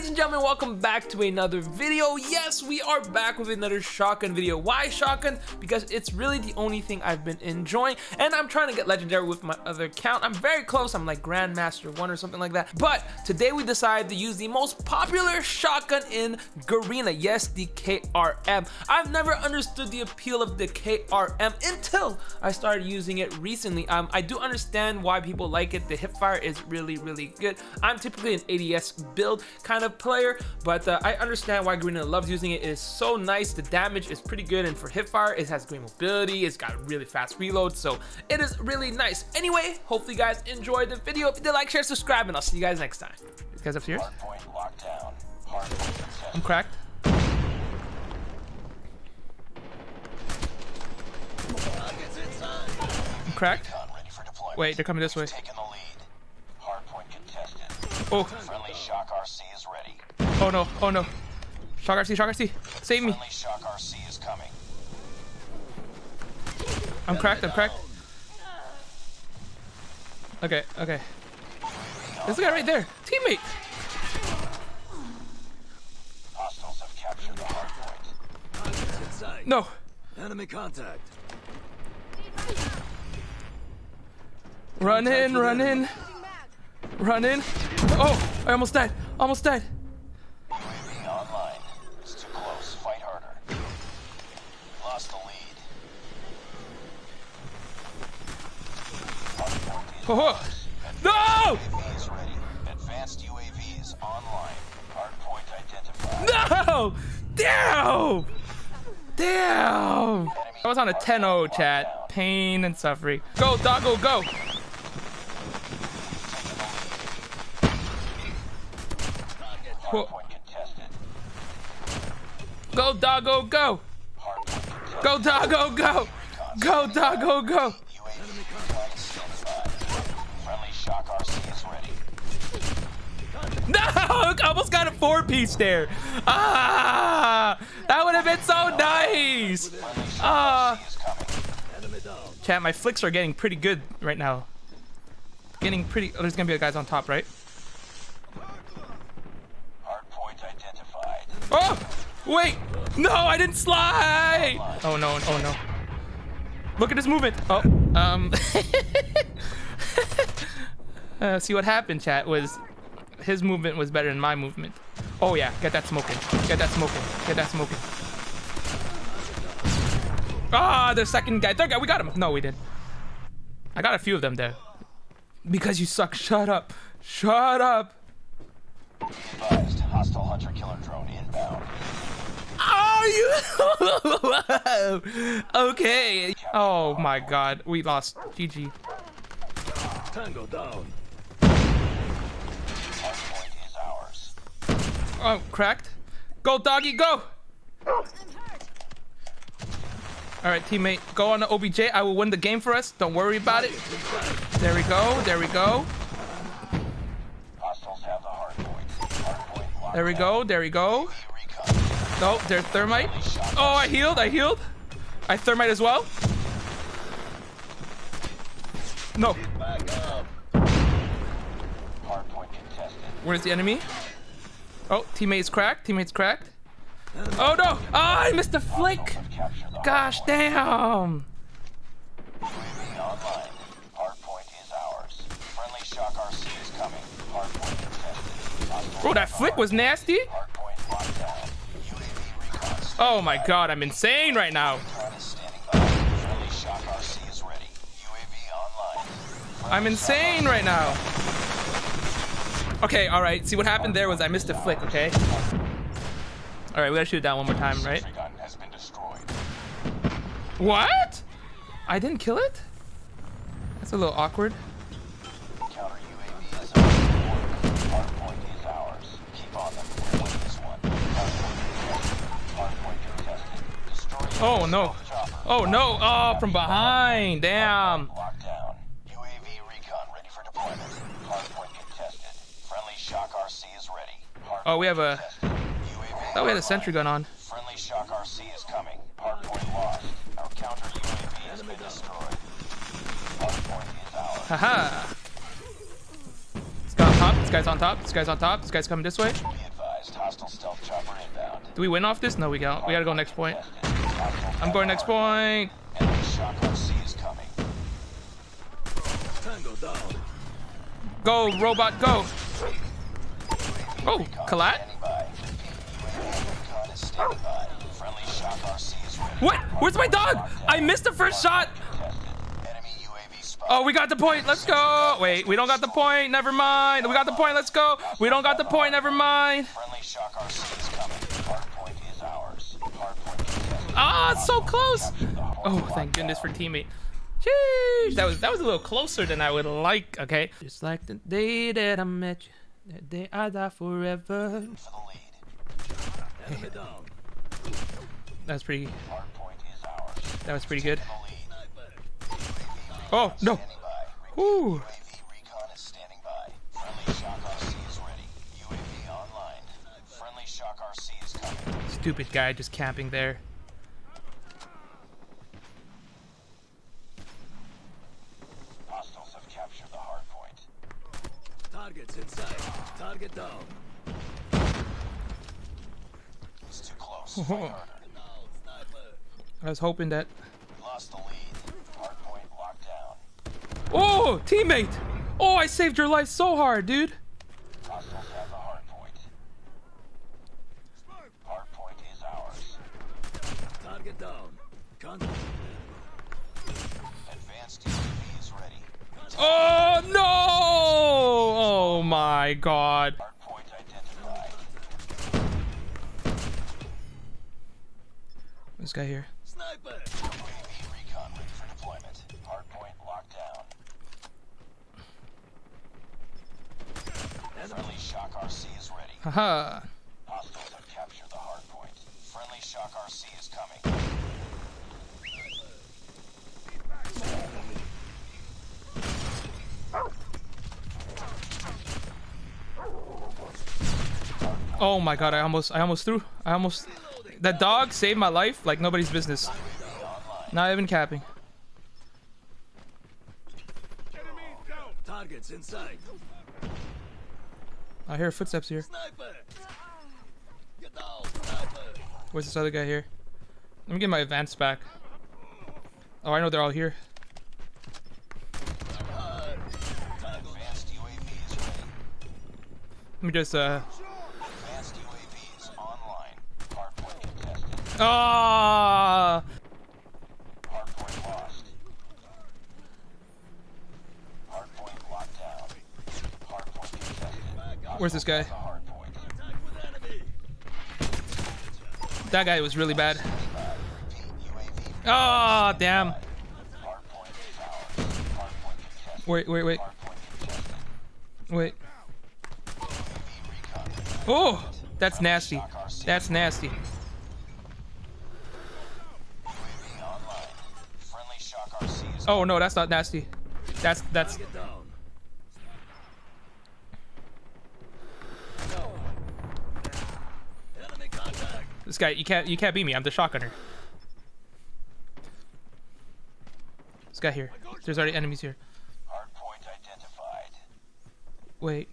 ladies and gentlemen, welcome back to another video. Yes, we are back with another shotgun video. Why shotgun? Because it's really the only thing I've been enjoying, and I'm trying to get legendary with my other account. I'm very close. I'm like Grandmaster 1 or something like that. But today we decided to use the most popular shotgun in Garena. Yes, the KRM. I've never understood the appeal of the KRM until I started using it recently. Um, I do understand why people like it. The hipfire is really, really good. I'm typically an ADS build kind of player, but uh, I understand why Garena loves using it. It is so nice. The damage is pretty good, and for hipfire, it has great mobility. It's got really fast reload, so it is really nice. Anyway, hopefully you guys enjoyed the video. If you did, like, share, subscribe, and I'll see you guys next time. You guys upstairs? I'm cracked. I'm cracked. Wait, they're coming this way. Oh. Oh no, oh no. Shock RC, Shock RC, save me. Shock RC is coming. I'm cracked, I'm cracked. Okay, okay. There's a guy right there. Teammate! Hostiles have captured the hard point. No. Enemy contact. Run in, run in. Run in. Oh, I almost died. Almost died. Oh, no! Advanced UAVs online. Hard point identified. No! Damn! Damn! I was on a 10-0 chat. Pain and suffering. Go, doggo, go! Whoa. Go, doggo, go! Go, doggo, go! Go, doggo, go! UAV recon standby. Friendly Shock RC is ready. No! I almost got a four-piece there. Ah! That would have been so nice! Ah! RC is coming. Enemy down. Chat, my flicks are getting pretty good right now. Getting pretty... Oh, there's gonna be a guys on top, right? Hard point identified. Oh! Wait! No, I didn't slide! Oh no, oh no. Look at his movement. Oh, um... uh, see what happened, chat, was his movement was better than my movement. Oh yeah, get that smoking. Get that smoking. Get that smoking. Ah, the second guy. Third guy, we got him. No, we didn't. I got a few of them there. Because you suck. Shut up. Shut up. Advised. Hostile hunter killer drone inbound. Are you? okay. Oh my god, we lost. GG. Tango down. Oh, cracked. Go, doggy, go. All right, teammate, go on the OBJ. I will win the game for us. Don't worry about it. There we go. There we go. There we go. There we go. Recon. No, there's thermite. Oh, I healed. I healed. I thermite as well. No. Where's the enemy? Oh, teammate's cracked. Teammate's cracked. Oh no! Oh, I missed a flick. Gosh damn! Bro, that flick was nasty. Oh my god, I'm insane right now. I'm insane right now. Okay, alright. See what happened there was I missed a flick, okay? Alright, we gotta shoot it down one more time, right? What? I didn't kill it? That's a little awkward. Oh no. Oh no. Oh, from behind. Damn. Lockdown. UAV recon ready for deployment. Hardpoint contested. Friendly Shock RC is ready. Hardpoint Oh, we have a. thought we had a sentry gun on. Friendly Shock RC is coming. Hardpoint lost. Our counter UAV has been destroyed. Hardpoint is ours. Haha. This guy on top. This guy's on top. This guy's on top. This guy's coming this way. Be advised. advised. Hostile stealth chopper inbound. Do we win off this? No, we got. We gotta go next point. I'm going next point. Enemy shock RC is coming. Tango down. Go, robot, go. Is ready. What? Where's my dog? I missed the first shot. Oh, we got the point. Let's go. Wait, we don't got the point. Never mind. We got the point. Let's go. We don't got the point. Never mind. Ah, it's so close. Oh, thank goodness for teammate. Sheesh, that was that was a little closer than I would like. Okay, just like the day that I met you, that are there forever. for the lead. Enemy down. That's pretty. Hardpoint is ours. That was pretty good. Oh no. Standing by. Woo. UAV recon is standing by. Friendly shock RC is ready. UAV online. Friendly shock RC is coming. Stupid guy just camping there. Hostiles have captured the hardpoint. Targets inside. Target down. It's too close. Fight harder. I was hoping that. We lost the lead. Hardpoint locked down. Oh, teammate. Oh, I saved your life so hard, dude. Hostiles have the hardpoint. Hardpoint is ours. Target down. Contact. Advanced UAV is ready. Oh no! My God. This guy here. Sniper. UAV recon ready for deployment. Hardpoint locked down. Friendly shock RC is ready. Haha. Hostiles have captured the hardpoint. Friendly shock RC is coming. Oh my God! I almost, I almost threw. I almost. That dog saved my life like nobody's business. Not even capping. Targets inside. I hear footsteps here. Sniper. Get down. Sniper. Where's this other guy here? Let me get my advance back. Oh, I know they're all here. Advanced UAV is ready. Let me just uh. Advanced UAV is online. Hardpoint contested. Ah! Where's this guy? That guy was really bad. Ah, damn. Wait, wait, wait, wait. Oh, that's nasty. That's nasty. UAV online. Friendly shock RC is Oh no, that's not nasty. That's that's. This guy, you can't you can't beat me. I'm the shotgunner. This guy here. There's already enemies here. Wait.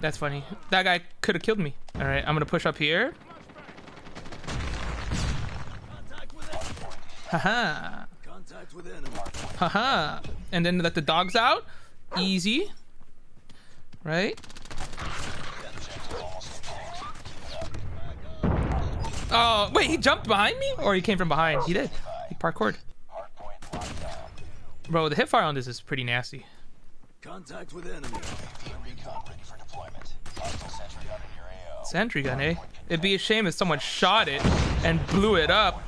That's funny. That guy could have killed me. All right, I'm gonna push up here. Enemy. Haha. Contact with enemy. Haha. And then let the dogs out. Easy. Right? Oh, wait, he jumped behind me? Or he came from behind? He did. He parkoured. Hardpoint locked down. Bro, the hipfire on this is pretty nasty. Contact with enemy. UAV recon ready for deployment. Hostile sentry gun in your AO. Sentry gun, eh? It'd be a shame if someone shot it and blew it up.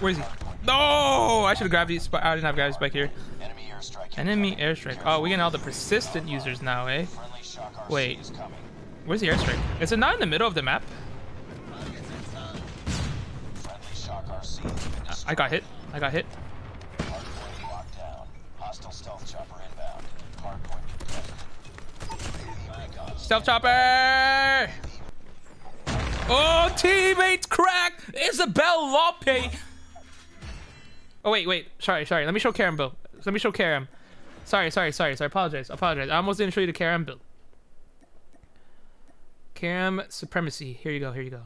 Where is he? No! I should have gravity spike. I didn't have gravity spike here. Enemy airstrike. Enemy airstrike. Oh, we getting all the persistent users now, eh? Friendly shock RC Wait. Where's the airstrike? Is it not in the middle of the map? Friendly shock RC has been destroyed. I got hit. I got hit. Hardpoint locked down. Hostile stealth chopper inbound. Hardpoint contested. UAV recon. Stealth chopper! Oh, teammates crack! Isabel Lope! Oh, wait, wait. Sorry, sorry. Let me show KRM, Bill. Let me show KRM. Sorry, sorry, sorry, sorry. Apologize, apologize. I almost didn't show you the Karam build. Karam supremacy. Here you go. Here you go.